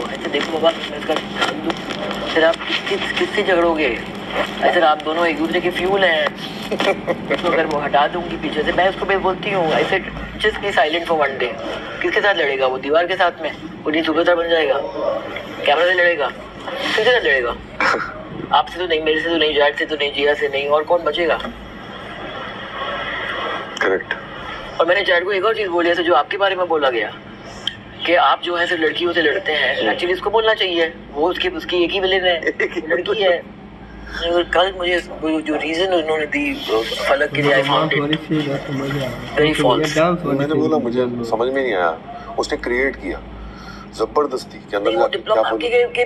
ऐसे देखो बाबा फिर आप किस किस किससे झगड़ोगे? ऐसे आप दोनों एक दूसरे के फ्यूल हैं। तो अगर वो हटा दूँगी पीछे से मैं उसको बोलती हूँ। ऐसे just be silent for one day किसके साथ लड़ेगा वो? दीवार के साथ में? वो नहीं सुपरस्टार बन जाएगा। कैमरा से लड़ेगा? किसके साथ लड़ेगा? आपसे तो नहीं मेरे से तो नहीं जैड से तो नहीं जिया से नहीं और कौन बचेगा? करेक्ट और मैंने जैड को एक और चीज़ बोली है जो आपके बारे में बोला गया। कि आप जो है सिर्फ़ लड़कियों से लड़ते हैं। एक्चुअली इसको बोलना चाहिए। वो उसकी उसकी एक ही विलेन है। लड़की है। कल मुझे जो रीजन उन्होंने दी फलक के लिए आई फाउंड. डांस मैंने बोला मुझे समझ में नहीं आया। उसने क्रिएट किया। ज़बरदस्ती के अंदर क्या के, के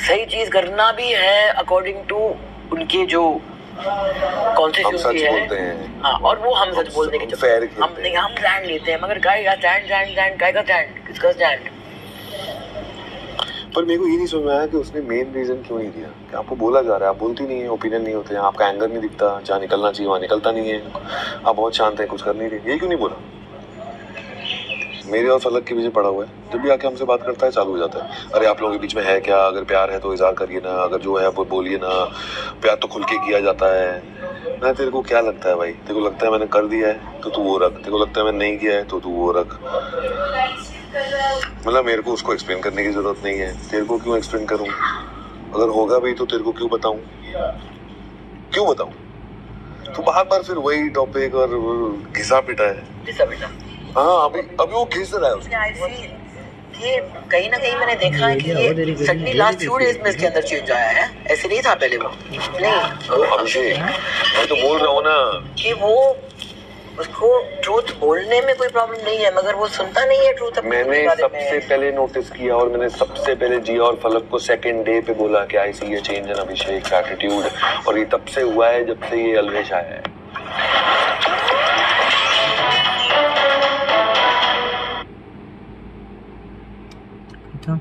सही चीज़ करना भी है अकॉर्डिंग टू उनके जो कॉन्स्टिट्यूंसी सच है। बोलते हैं। हाँ और वो हम सच बोलने के हम। नहीं हम स्टैंड लेते हैं मगर गाय का स्टैंड स्टैंड स्टैंड गाय का स्टैंड किसका स्टैंड पर मेरे को ये नहीं समझ में आया कि उसने मेन रीजन क्यों नहीं दिया? कि आपको बोला जा रहा है आप बोलती नहीं है ओपिनियन नहीं होते हैं आपका एंगर नहीं दिखता जहाँ निकलना चाहिए वहाँ निकलता नहीं है। आप बहुत शांत है कुछ कर नहीं रहे। ये क्यों नहीं बोला? मेरे और फलक के पीछे पड़ा हुआ है। जब भी आके हमसे बात करता है, चालू हो जाता है। अरे, आप लोगों के बीच में है क्या? अगर प्यार है तो इजहार करिए ना। अगर जो है वो बोलिए ना। प्यार तो खुल के किया जाता है। ना, तेरे को क्या लगता है भाई? तेरे को लगता है मैंने कर दिया है तो तू वो रख। तेरे को लगता है मैंने नहीं किया है तो तू वो रख। मतलब मेरे को उसको एक्सप्लेन करने की ज़रूरत नहीं है। तेरे को क्यों एक्सप्लेन करूँ? अगर होगा भी तो तेरे को क्यों बताऊँ? क्यों बताऊँ? तो बार बार फिर वही टॉपिक और घिसा पिटा है। जिसका बेटा हाँ अभी अभी वो घिस रहा है उसको। आई फील ये कहीं ना कहीं मैंने देखा है कि ये सडनली लास्ट फ्यू डेज़ में इसके अंदर चेंज आया है। ऐसे नहीं था पहले वो। नहीं। अभिषेक मैं तो बोल रहा हूँ ना। कि वो उसको ट्रूथ बोलने में कोई प्रॉब्लम नहीं है मगर वो सुनता नहीं है ट्रूथ मैंने सबसे पहले नोटिस किया और मैंने सबसे पहले जिया और फलक को सेकंड डे पे बोला कि आई सी ये चेंज इन अभिषेक एटीट्यूड और ये तब से हुआ है जब से ये अलवेश आया है। था।